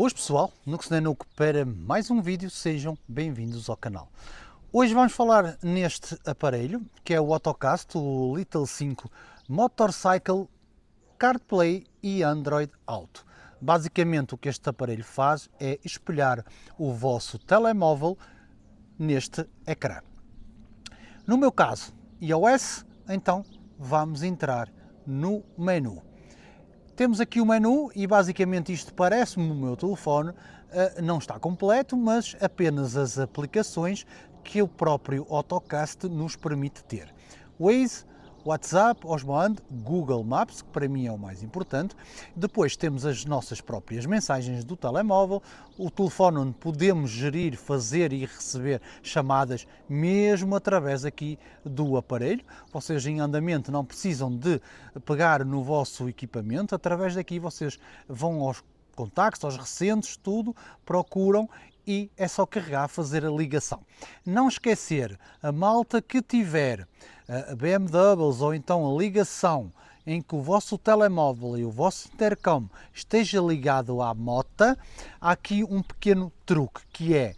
Boas pessoal, no que se que para mais um vídeo, sejam bem-vindos ao canal. Hoje vamos falar neste aparelho, que é o Autocast, o Little 5 Motorcycle CarPlay e Android Auto. Basicamente o que este aparelho faz é espelhar o vosso telemóvel neste ecrã. No meu caso, iOS, então vamos entrar no menu. Temos aqui o menu e basicamente isto parece-me o meu telefone, uh, não está completo, mas apenas as aplicações que o próprio AutoCast nos permite ter. Waze, WhatsApp, Osmond, Google Maps, que para mim é o mais importante. Depois temos as nossas próprias mensagens do telemóvel, o telefone onde podemos gerir, fazer e receber chamadas mesmo através aqui do aparelho. Vocês em andamento não precisam de pegar no vosso equipamento, através daqui vocês vão aos contactos, aos recentes, tudo, procuram e é só carregar, fazer a ligação. Não esquecer, a malta que tiver BMWs ou então a ligação em que o vosso telemóvel e o vosso intercom esteja ligado à mota, há aqui um pequeno truque que é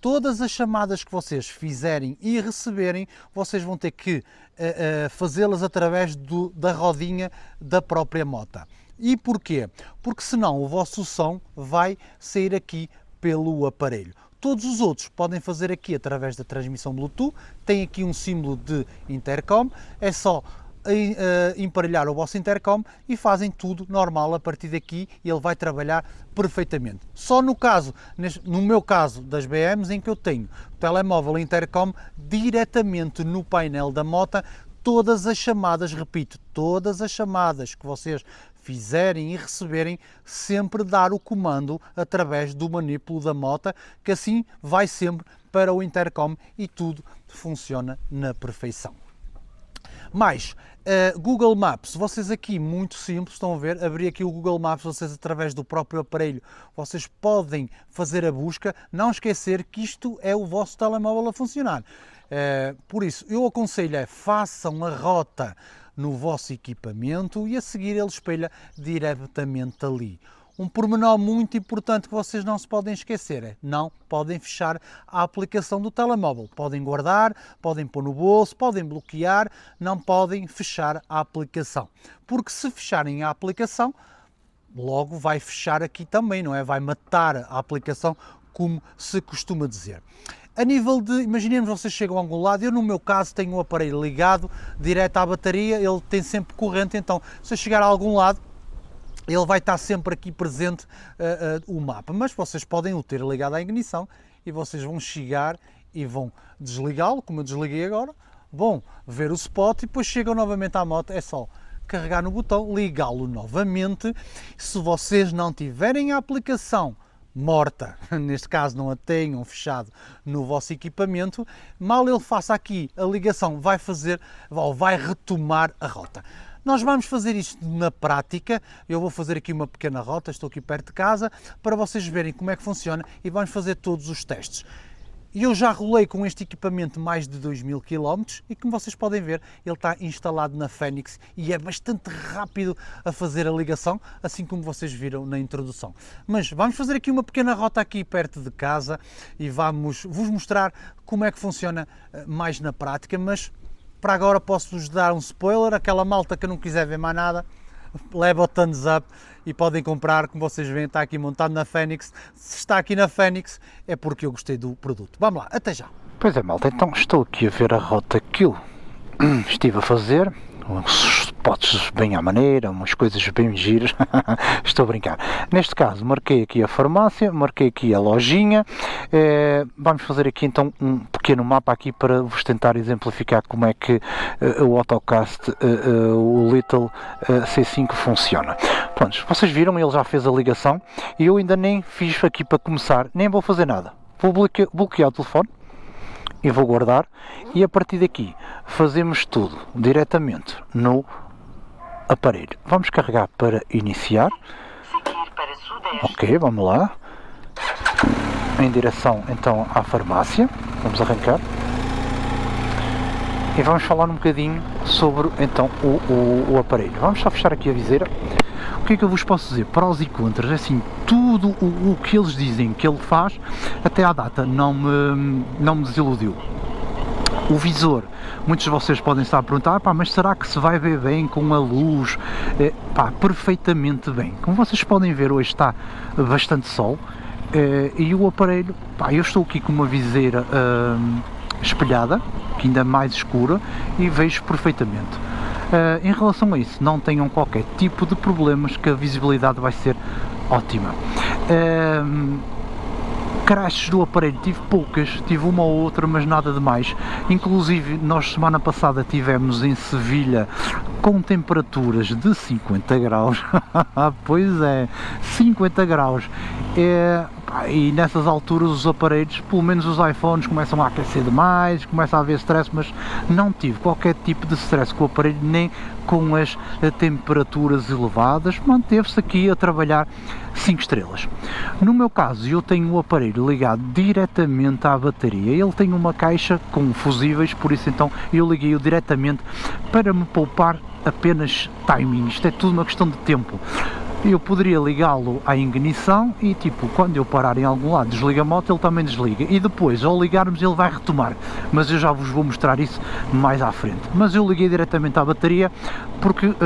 todas as chamadas que vocês fizerem e receberem, vocês vão ter que uh, uh, fazê-las através do, da rodinha da própria mota. E porquê? Porque senão o vosso som vai sair aqui pelo aparelho. Todos os outros podem fazer aqui através da transmissão Bluetooth, tem aqui um símbolo de intercom, é só uh, emparelhar o vosso intercom e fazem tudo normal a partir daqui e ele vai trabalhar perfeitamente. Só no caso, no meu caso das BMs, em que eu tenho o telemóvel intercom diretamente no painel da moto, todas as chamadas, repito, todas as chamadas que vocês fizerem e receberem, sempre dar o comando através do manipulo da moto, que assim vai sempre para o intercom e tudo funciona na perfeição. Mais, uh, Google Maps, vocês aqui, muito simples, estão a ver, abrir aqui o Google Maps, vocês através do próprio aparelho, vocês podem fazer a busca, não esquecer que isto é o vosso telemóvel a funcionar. Uh, por isso, eu aconselho é, façam a rota no vosso equipamento e a seguir ele espelha diretamente ali. Um pormenor muito importante que vocês não se podem esquecer é não podem fechar a aplicação do telemóvel. Podem guardar, podem pôr no bolso, podem bloquear, não podem fechar a aplicação. Porque se fecharem a aplicação, logo vai fechar aqui também, não é? Vai matar a aplicação, como se costuma dizer. A nível de, imaginemos vocês chegam a algum lado, eu no meu caso tenho o um aparelho ligado direto à bateria, ele tem sempre corrente, então se eu chegar a algum lado, ele vai estar sempre aqui presente uh, uh, o mapa, mas vocês podem o ter ligado à ignição e vocês vão chegar e vão desligá-lo, como eu desliguei agora, vão ver o spot e depois chegam novamente à moto, é só carregar no botão, ligá-lo novamente. Se vocês não tiverem a aplicação morta, neste caso não a tenham fechado no vosso equipamento, mal ele faça aqui a ligação, vai fazer, ou vai retomar a rota. Nós vamos fazer isto na prática, eu vou fazer aqui uma pequena rota, estou aqui perto de casa, para vocês verem como é que funciona e vamos fazer todos os testes. E eu já rolei com este equipamento mais de 2000 km e como vocês podem ver, ele está instalado na Fenix e é bastante rápido a fazer a ligação, assim como vocês viram na introdução. Mas vamos fazer aqui uma pequena rota aqui perto de casa e vamos vos mostrar como é que funciona eh, mais na prática, mas para agora posso-vos dar um spoiler, aquela malta que não quiser ver mais nada, leva o thumbs up e podem comprar, como vocês veem, está aqui montado na Fênix. Se está aqui na Fênix é porque eu gostei do produto. Vamos lá, até já. Pois é, malta, então estou aqui a ver a rota que eu estive a fazer uns spots bem à maneira, umas coisas bem giras. Estou a brincar. Neste caso, marquei aqui a farmácia, marquei aqui a lojinha. Eh, vamos fazer aqui então um pequeno mapa aqui para vos tentar exemplificar como é que uh, o AutoCast, uh, o Little C5 funciona. Pronto, vocês viram, ele já fez a ligação e eu ainda nem fiz aqui para começar, nem vou fazer nada. Vou bloquear, bloquear o telefone e vou guardar e a partir daqui fazemos tudo diretamente no aparelho. Vamos carregar para iniciar. Ok, vamos lá. Em direção então à farmácia. Vamos arrancar. E vamos falar um bocadinho sobre então o, o, o aparelho. Vamos só fechar aqui a viseira. que é que eu vos posso dizer? Prós e contras, é assim, tudo o, o que eles dizem que ele faz, até à data, não me, não me desiludiu. O visor, muitos de vocês podem estar a perguntar, pá, mas será que se vai ver bem com a luz? É, pá, perfeitamente bem. Como vocês podem ver, hoje está bastante sol é, e o aparelho, pá, eu estou aqui com uma viseira hum, espelhada, que ainda é mais escura, e vejo perfeitamente. Uh, em relação a isso, não tenham qualquer tipo de problemas que a visibilidade vai ser ótima. Uh, crashes do aparelho tive poucas, tive uma ou outra, mas nada demais. Inclusive, nós semana passada tivemos em Sevilha com temperaturas de 50 graus. pois é, 50 graus. É, e nessas alturas os aparelhos, pelo menos os iPhones, começam a aquecer demais, começa a haver stress, mas não tive qualquer tipo de stress com o aparelho, nem com as eh, temperaturas elevadas, manteve-se aqui a trabalhar 5 estrelas. No meu caso, eu tenho o aparelho ligado diretamente à bateria, ele tem uma caixa com fusíveis, por isso então eu liguei-o diretamente para me poupar apenas timing, isto é tudo uma questão de tempo eu poderia ligá-lo à ignição e tipo, quando eu parar em algum lado desliga a moto, ele também desliga. E depois ao ligarmos ele vai retomar, mas eu já vos vou mostrar isso mais à frente. Mas eu liguei diretamente à bateria porque uh, uh,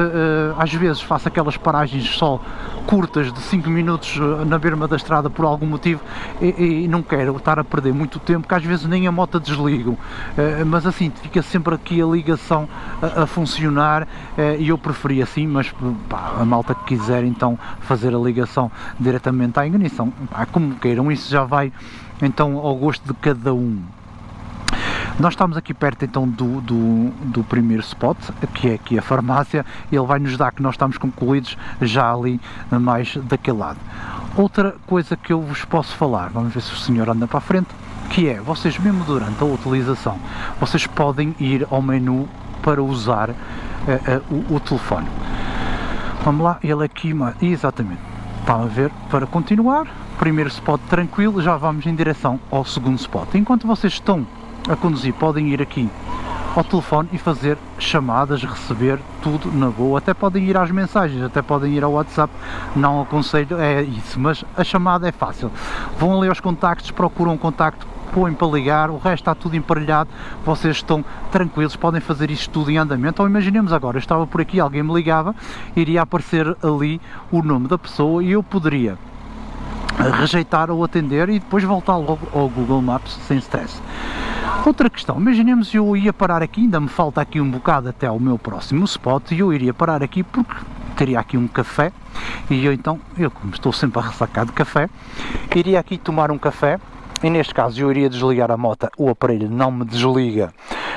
às vezes faço aquelas paragens só curtas de 5 minutos uh, na berma da estrada por algum motivo e, e, não quero estar a perder muito tempo, que às vezes nem a moto desligo, mas assim fica sempre aqui a ligação a, a funcionar e eu preferi assim, mas pá, a malta que quiser então fazer a ligação diretamente à ignição. Ah, como queiram, isso já vai então ao gosto de cada um. Nós estamos aqui perto então do, do, do, primeiro spot, que é aqui a farmácia, e ele vai nos dar que nós estamos concluídos já ali mais daquele lado. Outra coisa que eu vos posso falar, vamos ver se o senhor anda para a frente, que é, vocês mesmo durante a utilização, vocês podem ir ao menu para usar uh, uh, o, o telefone. Vamos lá, ele aqui, exatamente, está a ver, para continuar, primeiro spot tranquilo, já vamos em direção ao segundo spot. Enquanto vocês estão a conduzir, podem ir aqui ao telefone e fazer chamadas, receber tudo na boa, até podem ir às mensagens, até podem ir ao WhatsApp, não aconselho, é isso, mas a chamada é fácil. Vão ali aos contactos, procuram um contacto põem para ligar, o resto está tudo emparelhado, vocês estão tranquilos, podem fazer isto tudo em andamento, ou imaginemos agora, eu estava por aqui, alguém me ligava, iria aparecer ali o nome da pessoa e eu poderia rejeitar ou atender e depois voltar logo ao Google Maps sem stress. Outra questão, imaginemos eu ia parar aqui, ainda me falta aqui um bocado até ao meu próximo spot e eu iria parar aqui porque teria aqui um café e eu então, eu como estou sempre a ressacar de café, iria aqui tomar um café e neste caso eu iria desligar a moto, o aparelho não me desliga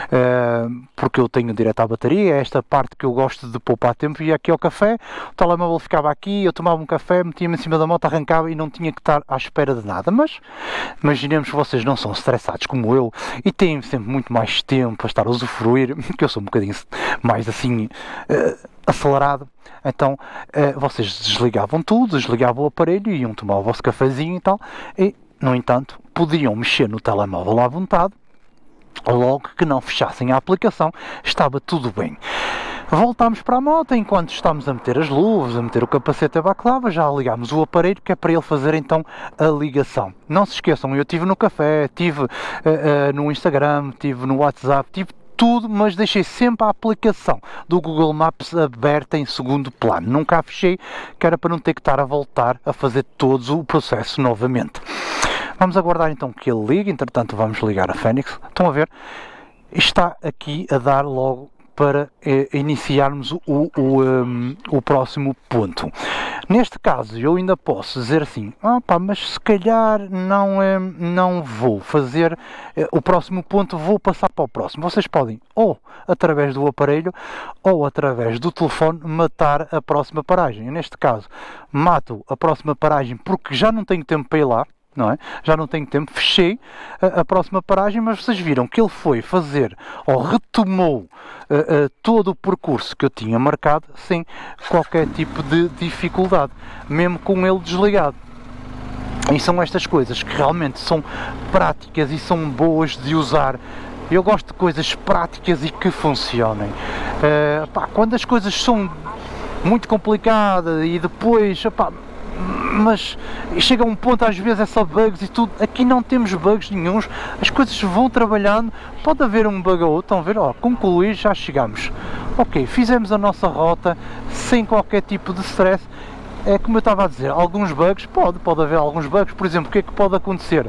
uh, porque eu tenho direto à bateria, é esta parte que eu gosto de poupar tempo, ia aqui ao café, o telemóvel ficava aqui, eu tomava um café, metia-me em cima da moto, arrancava e não tinha que estar à espera de nada, mas imaginemos que vocês não são estressados como eu e têm sempre muito mais tempo para estar a usufruir, que eu sou um bocadinho mais assim uh, acelerado, então uh, vocês desligavam tudo, desligavam o aparelho, iam tomar o vosso cafezinho e tal, e no entanto, podiam mexer no telemóvel à vontade, logo que não fechassem a aplicação, estava tudo bem. Voltámos para a moto, enquanto estamos a meter as luvas, a meter o capacete a baclava, já ligámos o aparelho que é para ele fazer então a ligação. Não se esqueçam, eu estive no café, estive uh, uh, no Instagram, estive no WhatsApp, tive tudo, mas deixei sempre a aplicação do Google Maps aberta em segundo plano. Nunca a fechei, que era para não ter que estar a voltar a fazer todo o processo novamente. Vamos aguardar então que ele ligue, entretanto vamos ligar a Fênix. Estão a ver? Está aqui a dar logo para eh, iniciarmos o, o, um, o próximo ponto. Neste caso, eu ainda posso dizer assim: ah, mas se calhar não, é, não vou fazer eh, o próximo ponto, vou passar para o próximo. Vocês podem, ou através do aparelho, ou através do telefone, matar a próxima paragem. Neste caso, mato a próxima paragem porque já não tenho tempo para ir lá não é? Já não tenho tempo, fechei a, a, próxima paragem, mas vocês viram que ele foi fazer ou retomou uh, uh, todo o percurso que eu tinha marcado sem qualquer tipo de dificuldade, mesmo com ele desligado. E são estas coisas que realmente são práticas e são boas de usar. Eu gosto de coisas práticas e que funcionem. Uh, pá, quando as coisas são muito complicada e depois, mas chega a um ponto às vezes é só bugs e tudo, aqui não temos bugs nenhums, as coisas vão trabalhando, pode haver um bug ou outro, estão a ver, ó, concluir, já chegamos, ok, fizemos a nossa rota sem qualquer tipo de stress, é como eu estava a dizer, alguns bugs, pode, pode haver alguns bugs, por exemplo, o que é que pode acontecer?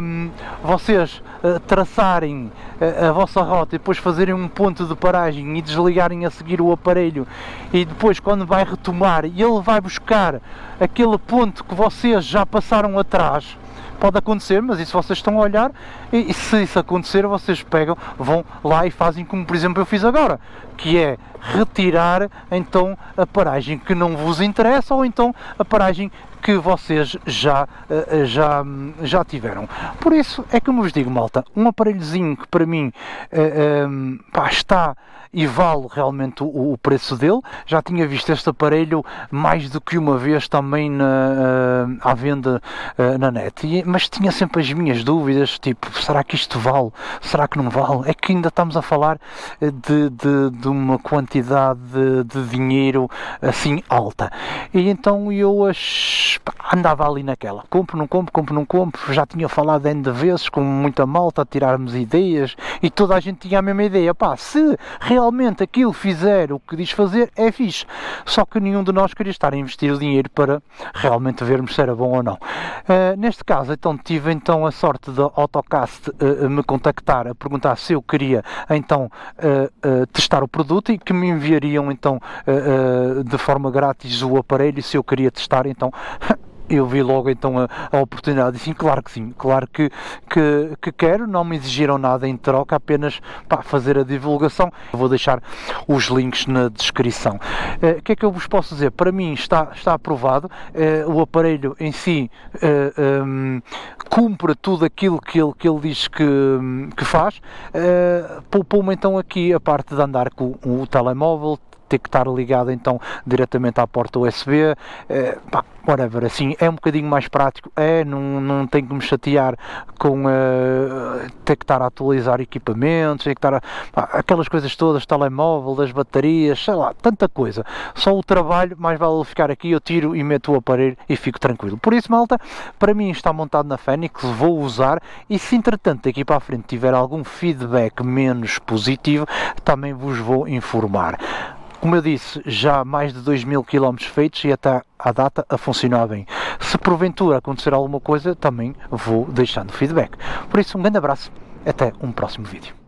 Um, vocês uh, traçarem uh, a vossa rota e depois fazerem um ponto de paragem e desligarem a seguir o aparelho e depois quando vai retomar ele vai buscar aquele ponto que vocês já passaram atrás, pode acontecer, mas isso vocês estão a olhar? E, e, se isso acontecer vocês pegam, vão lá e fazem como por exemplo eu fiz agora, que é retirar então a paragem que não vos interessa ou então a paragem que vocês já, eh, já, já tiveram. Por isso é como vos digo, malta, um aparelhozinho que para mim uh, um, pá, está e vale realmente o, preço dele. Já tinha visto este aparelho mais do que uma vez também na, à venda na net, mas tinha sempre as minhas dúvidas, tipo, será que isto vale? Será que não vale? É que ainda estamos a falar de, de, de uma quantidade de, de, dinheiro assim alta. E então eu andava ali naquela, compro, não compro, compro, não compro, já tinha falado N de vezes com muita malta a tirarmos ideias e toda a gente tinha a mesma ideia, pá, se realmente aquilo fizer o que diz fazer, é fixe. Só que nenhum de nós queria estar a investir o dinheiro para realmente vermos se era bom ou não. Uh, neste caso, então, tive então a sorte da Autocast uh, me contactar a perguntar se eu queria então uh, testar o produto e que me enviariam então de forma grátis o aparelho se eu queria testar então eu vi logo então a, a oportunidade e sim, claro que sim, claro que, que, que, quero, não me exigiram nada em troca, apenas para fazer a divulgação. Eu vou deixar os links na descrição. Eh, o uh, que é que eu vos posso dizer? Para mim está, está aprovado, uh, o aparelho em si uh, um, ehm, cumpre tudo aquilo que ele, que ele diz que, que faz, uh, poupou-me então aqui a parte de andar com o telemóvel, ter que estar ligado então diretamente à porta USB, eh, pá, whatever, assim é um bocadinho mais prático, é, não, não tenho que me chatear com uh, ter que estar a atualizar equipamentos, ter que estar a, pá, aquelas coisas todas, telemóvel, das baterias, sei lá, tanta coisa. Só o trabalho, mais vale ficar aqui, eu tiro e meto o aparelho e fico tranquilo. Por isso, malta, para mim está montado na Fênix, vou usar e se entretanto daqui para a frente tiver algum feedback menos positivo, também vos vou informar. Como eu disse, já mais de 2 mil quilómetros feitos e até à data a funcionar bem. Se porventura acontecer alguma coisa, também vou deixando feedback. Por isso, um grande abraço, até um próximo vídeo.